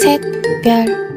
샛별